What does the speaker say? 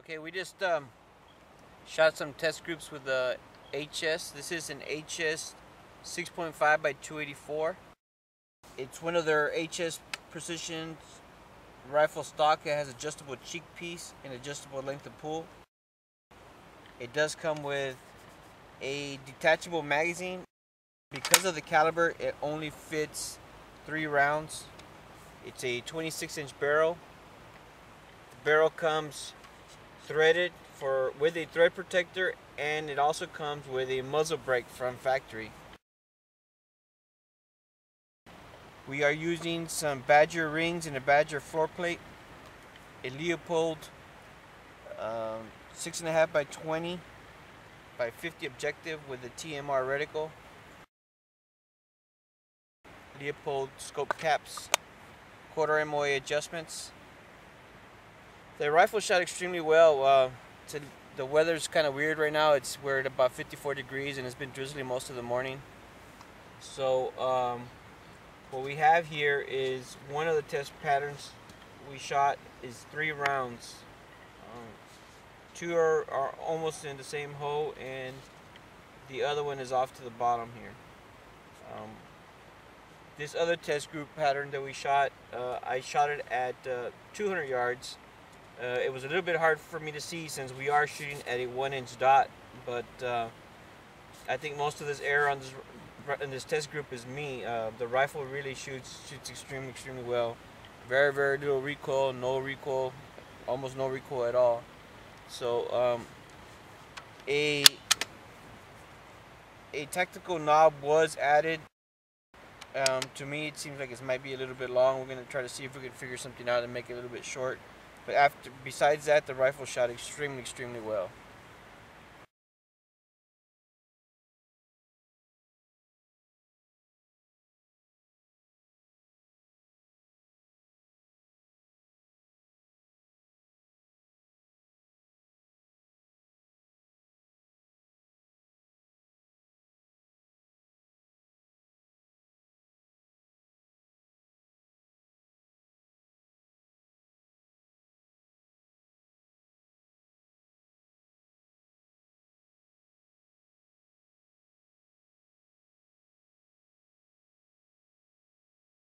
Okay, we just um, shot some test groups with the HS. This is an HS 6.5 by 284. It's one of their HS Precision rifle stock. It has adjustable cheek piece and adjustable length of pull. It does come with a detachable magazine. Because of the caliber, it only fits three rounds. It's a 26 inch barrel. The barrel comes threaded for with a thread protector and it also comes with a muzzle brake from factory. We are using some Badger rings and a Badger floor plate, a Leupold um, 6.5 by 20 by 50 objective with a TMR reticle, Leupold scope caps, quarter MOA adjustments, the rifle shot extremely well. Uh, to, the weather's kind of weird right now. It's we're at about 54 degrees and it's been drizzly most of the morning. So um, what we have here is one of the test patterns we shot is three rounds. Um, two are, are almost in the same hole and the other one is off to the bottom here. Um, this other test group pattern that we shot, uh, I shot it at uh, 200 yards uh, it was a little bit hard for me to see since we are shooting at a one inch dot, but uh, I think most of this error on this in this test group is me. Uh, the rifle really shoots shoots extremely extremely well. Very very little recoil, no recoil, almost no recoil at all. So um, a a tactical knob was added. Um, to me, it seems like it might be a little bit long. We're gonna try to see if we can figure something out and make it a little bit short. But after, besides that, the rifle shot extremely, extremely well.